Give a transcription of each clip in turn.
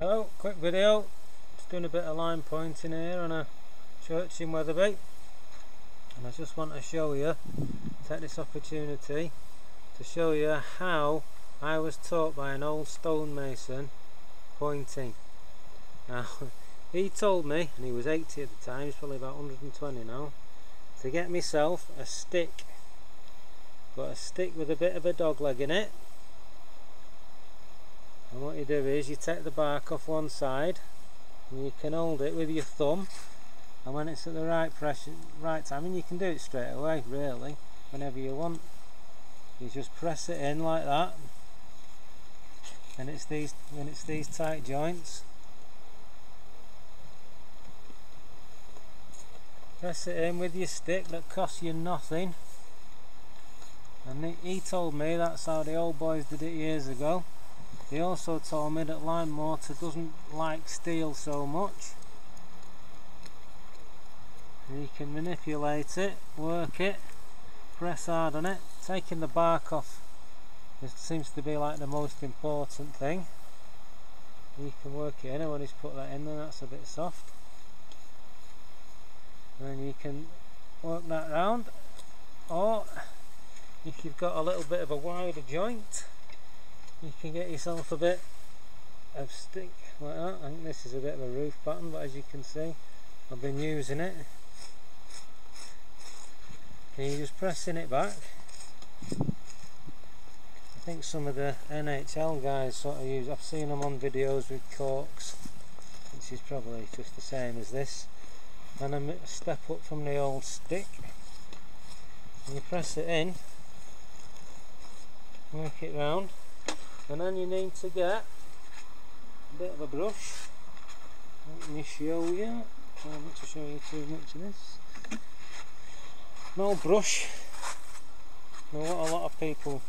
Hello, quick video. Just doing a bit of lime pointing here on a church in Wetherby. And I just want to show you, take this opportunity to show you how I was taught by an old stonemason pointing. Now, he told me, and he was 80 at the time, he's probably about 120 now, to get myself a stick. Got a stick with a bit of a dog leg in it and what you do is you take the bark off one side and you can hold it with your thumb and when it's at the right pressure right time and you can do it straight away really whenever you want. You just press it in like that and it's these when it's these tight joints. Press it in with your stick that costs you nothing. And he told me that's how the old boys did it years ago he also told me that lime mortar doesn't like steel so much. And you can manipulate it, work it, press hard on it. Taking the bark off it seems to be like the most important thing. You can work it in and when he's put that in then that's a bit soft. Then you can work that round or if you've got a little bit of a wider joint you can get yourself a bit of stick like that. I think this is a bit of a roof pattern but as you can see I've been using it. And you're just pressing it back. I think some of the NHL guys sort of use, I've seen them on videos with corks which is probably just the same as this. And a step up from the old stick. And you press it in work it round and then you need to get a bit of a brush. Let me show you. Try not to show you too much of this. No brush. Now what a lot of people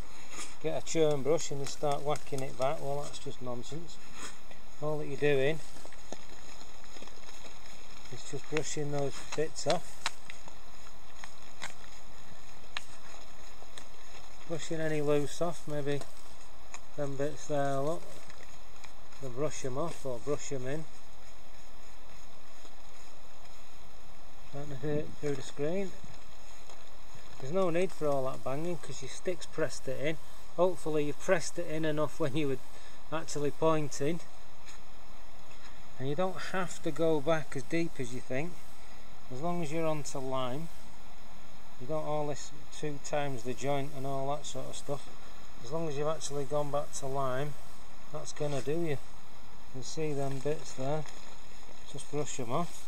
get a churn brush and they start whacking it back. Well that's just nonsense. All that you're doing is just brushing those bits off. Brushing any loose off maybe them bits there look. To brush them off or brush them in. Trying to it through the screen. There's no need for all that banging because your stick's pressed it in. Hopefully you pressed it in enough when you were actually pointing. And you don't have to go back as deep as you think. As long as you're onto lime. You don't all this two times the joint and all that sort of stuff as long as you've actually gone back to lime that's going to do you. You see them bits there. Just brush them off.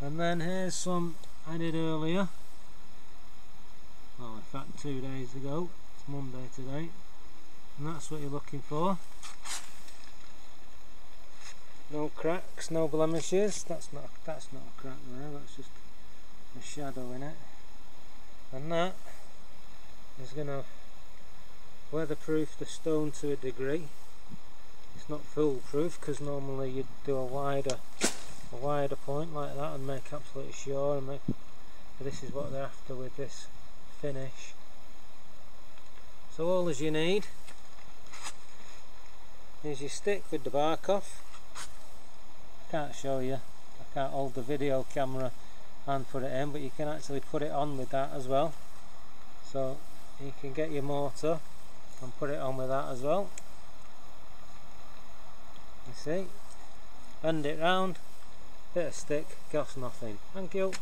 And then here's some I did earlier. Well in fact two days ago. It's Monday today. And that's what you're looking for. No cracks, no blemishes. That's not that's not a crack there, that's just a shadow in it. And that is going to weatherproof the stone to a degree. It's not foolproof because normally you'd do a wider a wider point like that and make absolutely sure and make this is what they're after with this finish. So all as you need is your stick with the bark off. I can't show you. I can't hold the video camera and put it in but you can actually put it on with that as well. So you can get your mortar and put it on with that as well. You see? Bend it round. Bit of stick costs nothing. Thank you